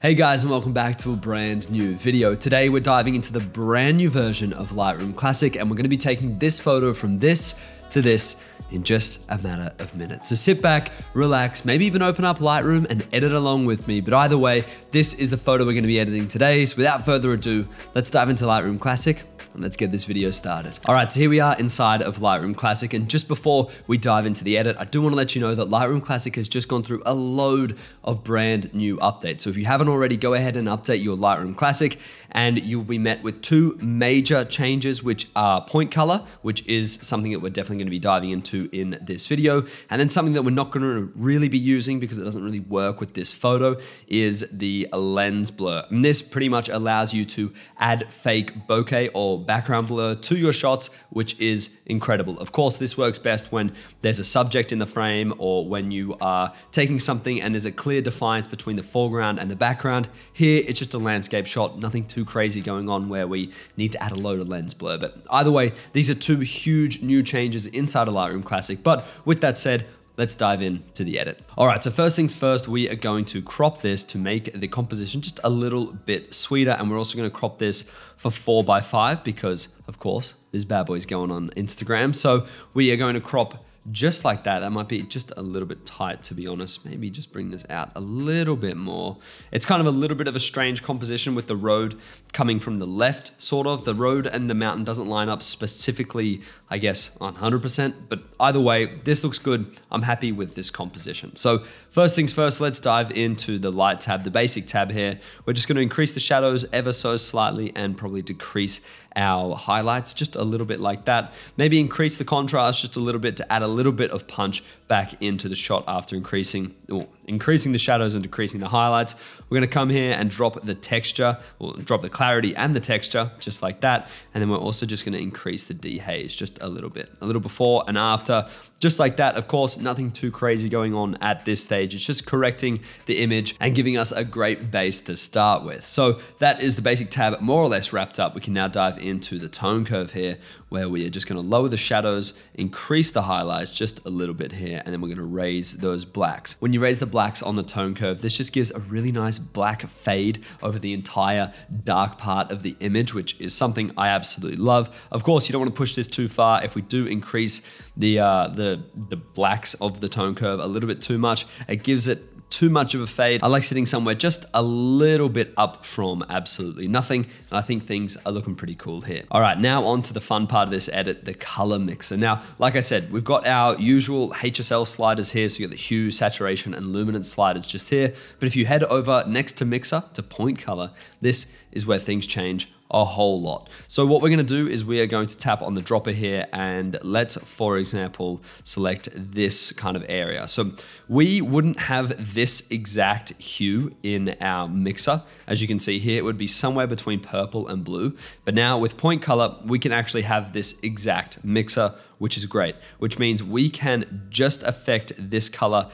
Hey guys and welcome back to a brand new video. Today we're diving into the brand new version of Lightroom Classic and we're gonna be taking this photo from this to this in just a matter of minutes. So sit back, relax, maybe even open up Lightroom and edit along with me. But either way, this is the photo we're gonna be editing today. So without further ado, let's dive into Lightroom Classic and let's get this video started. All right, so here we are inside of Lightroom Classic. And just before we dive into the edit, I do wanna let you know that Lightroom Classic has just gone through a load of brand new updates. So if you haven't already, go ahead and update your Lightroom Classic and you'll be met with two major changes, which are point color, which is something that we're definitely gonna be diving into in this video. And then something that we're not gonna really be using because it doesn't really work with this photo is the lens blur. And this pretty much allows you to add fake bokeh or background blur to your shots, which is incredible. Of course, this works best when there's a subject in the frame or when you are taking something and there's a clear defiance between the foreground and the background. Here, it's just a landscape shot, nothing too crazy going on where we need to add a load of lens blur. But either way, these are two huge new changes inside of Lightroom Classic. But with that said, let's dive into the edit. All right, so first things first, we are going to crop this to make the composition just a little bit sweeter. And we're also gonna crop this for four by five because of course, this bad boy's going on Instagram. So we are going to crop just like that. That might be just a little bit tight, to be honest. Maybe just bring this out a little bit more. It's kind of a little bit of a strange composition with the road coming from the left, sort of. The road and the mountain doesn't line up specifically, I guess, 100%. But either way, this looks good. I'm happy with this composition. So first things first, let's dive into the light tab, the basic tab here. We're just going to increase the shadows ever so slightly and probably decrease our highlights just a little bit like that. Maybe increase the contrast just a little bit to add a little bit of punch back into the shot after increasing or increasing the shadows and decreasing the highlights. We're gonna come here and drop the texture, or drop the clarity and the texture, just like that. And then we're also just gonna increase the dehaze just a little bit, a little before and after, just like that. Of course, nothing too crazy going on at this stage. It's just correcting the image and giving us a great base to start with. So that is the basic tab more or less wrapped up. We can now dive into the tone curve here, where we are just gonna lower the shadows, increase the highlights just a little bit here, and then we're gonna raise those blacks. When you raise the blacks on the tone curve, this just gives a really nice black fade over the entire dark part of the image, which is something I absolutely love. Of course, you don't wanna push this too far. If we do increase the, uh, the, the blacks of the tone curve a little bit too much, it gives it too much of a fade. I like sitting somewhere just a little bit up from absolutely nothing. And I think things are looking pretty cool here. All right, now on to the fun part of this edit, the color mixer. Now, like I said, we've got our usual HSL sliders here. So you got the hue, saturation, and luminance sliders just here. But if you head over next to mixer to point color, this is where things change a whole lot. So what we're going to do is we are going to tap on the dropper here and let's, for example, select this kind of area. So we wouldn't have this exact hue in our mixer. As you can see here, it would be somewhere between purple and blue. But now with point color, we can actually have this exact mixer, which is great, which means we can just affect this color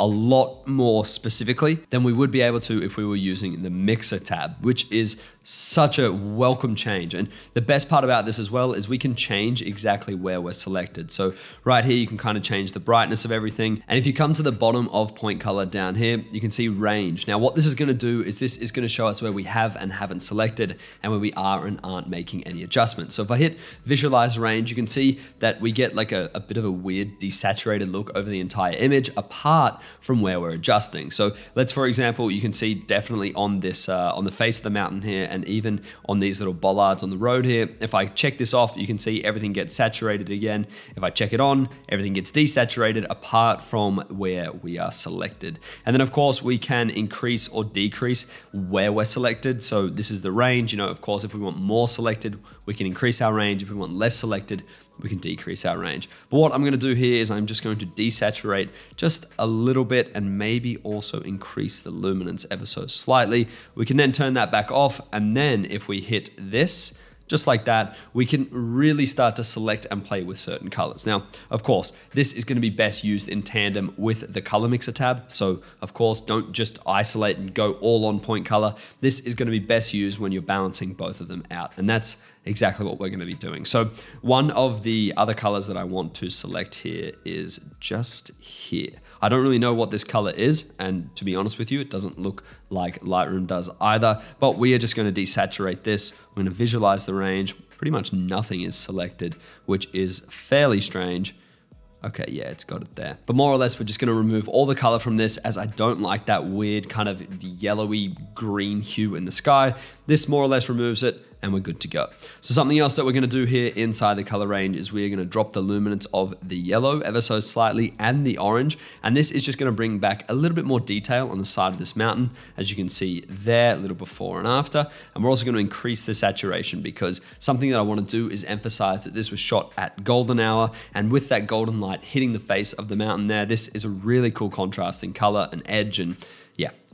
a lot more specifically than we would be able to if we were using the mixer tab, which is such a welcome change. And the best part about this as well is we can change exactly where we're selected. So right here, you can kind of change the brightness of everything. And if you come to the bottom of point color down here, you can see range. Now, what this is gonna do is this is gonna show us where we have and haven't selected and where we are and aren't making any adjustments. So if I hit visualize range, you can see that we get like a, a bit of a weird desaturated look over the entire image apart from where we're adjusting. So let's, for example, you can see definitely on this, uh, on the face of the mountain here, and even on these little bollards on the road here, if I check this off, you can see everything gets saturated again. If I check it on, everything gets desaturated apart from where we are selected. And then of course we can increase or decrease where we're selected. So this is the range, you know, of course, if we want more selected, we can increase our range. If we want less selected, we can decrease our range. But what I'm gonna do here is I'm just going to desaturate just a little bit and maybe also increase the luminance ever so slightly. We can then turn that back off and then if we hit this, just like that, we can really start to select and play with certain colors. Now, of course, this is gonna be best used in tandem with the color mixer tab. So of course, don't just isolate and go all on point color. This is gonna be best used when you're balancing both of them out. And that's exactly what we're gonna be doing. So one of the other colors that I want to select here is just here. I don't really know what this color is, and to be honest with you, it doesn't look like Lightroom does either, but we are just going to desaturate this. We're going to visualize the range. Pretty much nothing is selected, which is fairly strange. Okay, yeah, it's got it there. But more or less, we're just gonna remove all the color from this as I don't like that weird kind of yellowy green hue in the sky. This more or less removes it and we're good to go. So something else that we're gonna do here inside the color range is we're gonna drop the luminance of the yellow ever so slightly and the orange. And this is just gonna bring back a little bit more detail on the side of this mountain, as you can see there, a little before and after. And we're also gonna increase the saturation because something that I wanna do is emphasize that this was shot at golden hour. And with that golden light hitting the face of the mountain there, this is a really cool contrasting color and edge and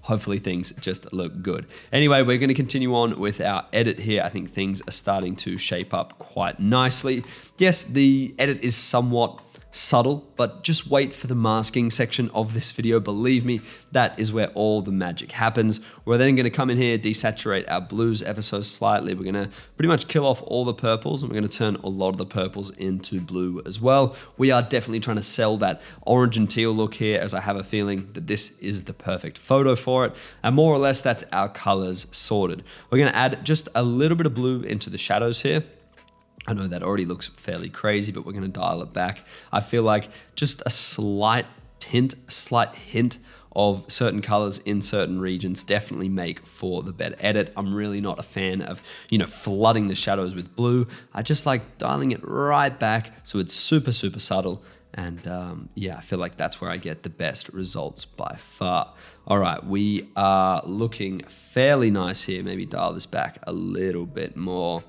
hopefully things just look good. Anyway, we're going to continue on with our edit here. I think things are starting to shape up quite nicely. Yes, the edit is somewhat subtle, but just wait for the masking section of this video. Believe me, that is where all the magic happens. We're then gonna come in here, desaturate our blues ever so slightly. We're gonna pretty much kill off all the purples and we're gonna turn a lot of the purples into blue as well. We are definitely trying to sell that orange and teal look here as I have a feeling that this is the perfect photo for it. And more or less, that's our colors sorted. We're gonna add just a little bit of blue into the shadows here. I know that already looks fairly crazy, but we're gonna dial it back. I feel like just a slight tint, slight hint of certain colors in certain regions definitely make for the better edit. I'm really not a fan of, you know, flooding the shadows with blue. I just like dialing it right back so it's super, super subtle. And um, yeah, I feel like that's where I get the best results by far. All right, we are looking fairly nice here. Maybe dial this back a little bit more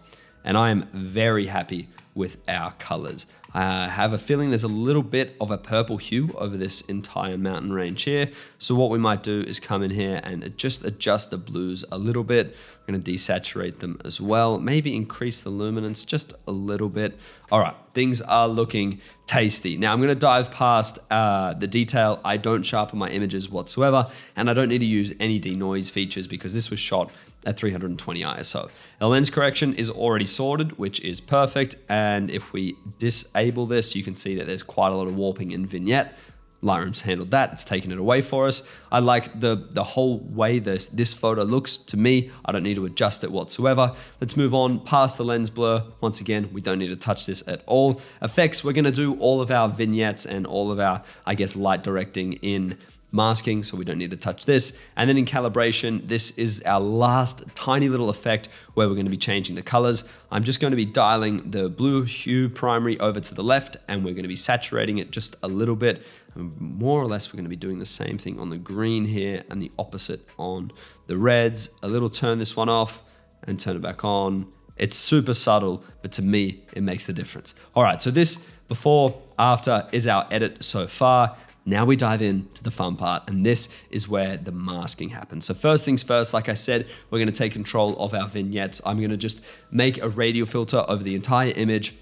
and I am very happy with our colors. I have a feeling there's a little bit of a purple hue over this entire mountain range here. So what we might do is come in here and just adjust the blues a little bit. We're gonna desaturate them as well. Maybe increase the luminance just a little bit. All right, things are looking tasty. Now I'm gonna dive past uh, the detail. I don't sharpen my images whatsoever, and I don't need to use any denoise features because this was shot at 320 ISO. The lens correction is already sorted, which is perfect. And if we disable this, you can see that there's quite a lot of warping in vignette. Lightroom's handled that, it's taken it away for us. I like the, the whole way this, this photo looks to me. I don't need to adjust it whatsoever. Let's move on past the lens blur. Once again, we don't need to touch this at all. Effects, we're gonna do all of our vignettes and all of our, I guess, light directing in masking, so we don't need to touch this. And then in calibration, this is our last tiny little effect where we're gonna be changing the colors. I'm just going to be dialing the blue hue primary over to the left and we're gonna be saturating it just a little bit. And more or less, we're gonna be doing the same thing on the green here and the opposite on the reds. A little turn this one off and turn it back on. It's super subtle, but to me, it makes the difference. All right, so this before, after is our edit so far. Now we dive in to the fun part, and this is where the masking happens. So first things first, like I said, we're gonna take control of our vignettes. I'm gonna just make a radial filter over the entire image.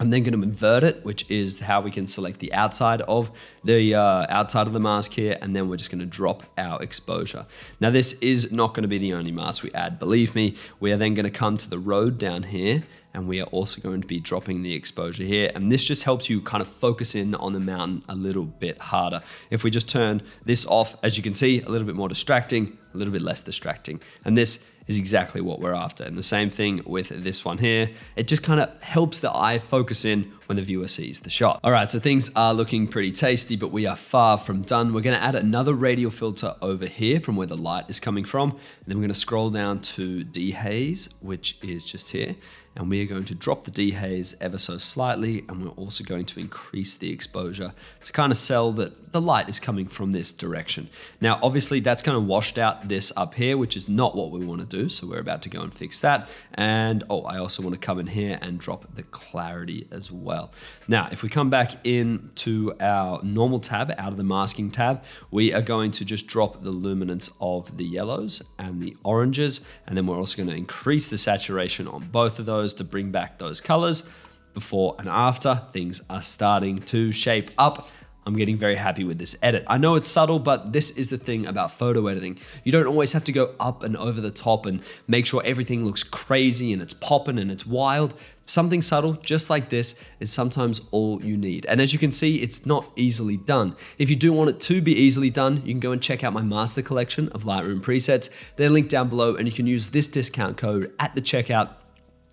I'm then going to invert it, which is how we can select the outside of the uh, outside of the mask here, and then we're just going to drop our exposure. Now this is not going to be the only mask we add, believe me. We are then going to come to the road down here, and we are also going to be dropping the exposure here. And this just helps you kind of focus in on the mountain a little bit harder. If we just turn this off, as you can see, a little bit more distracting, a little bit less distracting. And this is exactly what we're after. And the same thing with this one here. It just kind of helps the eye focus in when the viewer sees the shot. All right, so things are looking pretty tasty, but we are far from done. We're gonna add another radial filter over here from where the light is coming from. And then we're gonna scroll down to dehaze, which is just here and we are going to drop the dehaze ever so slightly and we're also going to increase the exposure to kind of sell that the light is coming from this direction. Now obviously that's kind of washed out this up here which is not what we want to do so we're about to go and fix that and oh I also want to come in here and drop the clarity as well. Now if we come back into our normal tab out of the masking tab we are going to just drop the luminance of the yellows and the oranges and then we're also going to increase the saturation on both of those to bring back those colors. Before and after, things are starting to shape up. I'm getting very happy with this edit. I know it's subtle, but this is the thing about photo editing. You don't always have to go up and over the top and make sure everything looks crazy and it's popping and it's wild. Something subtle, just like this, is sometimes all you need. And as you can see, it's not easily done. If you do want it to be easily done, you can go and check out my master collection of Lightroom presets. They're linked down below and you can use this discount code at the checkout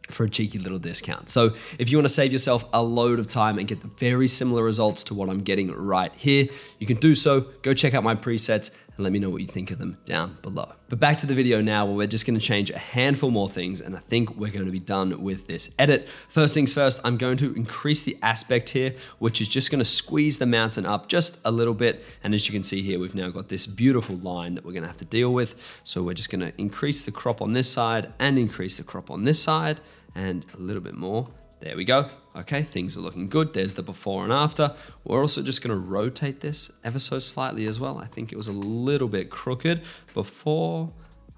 for a cheeky little discount. So if you want to save yourself a load of time and get very similar results to what I'm getting right here, you can do so. Go check out my presets and let me know what you think of them down below. But back to the video now where we're just gonna change a handful more things and I think we're gonna be done with this edit. First things first, I'm going to increase the aspect here, which is just gonna squeeze the mountain up just a little bit. And as you can see here, we've now got this beautiful line that we're gonna have to deal with. So we're just gonna increase the crop on this side and increase the crop on this side and a little bit more. There we go. Okay, things are looking good. There's the before and after. We're also just gonna rotate this ever so slightly as well. I think it was a little bit crooked before.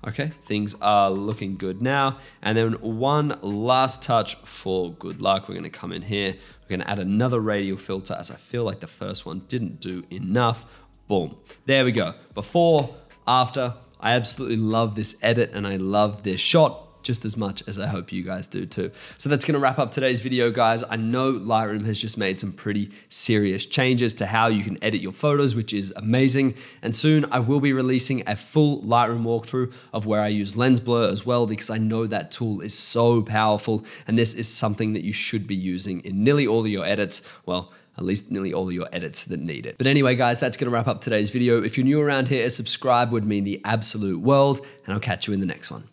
Okay, things are looking good now. And then one last touch for good luck. We're gonna come in here. We're gonna add another radial filter as I feel like the first one didn't do enough. Boom, there we go. Before, after, I absolutely love this edit and I love this shot just as much as I hope you guys do too. So that's gonna wrap up today's video, guys. I know Lightroom has just made some pretty serious changes to how you can edit your photos, which is amazing. And soon I will be releasing a full Lightroom walkthrough of where I use Lens Blur as well, because I know that tool is so powerful. And this is something that you should be using in nearly all of your edits. Well, at least nearly all of your edits that need it. But anyway, guys, that's gonna wrap up today's video. If you're new around here, a subscribe would mean the absolute world, and I'll catch you in the next one.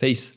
Peace.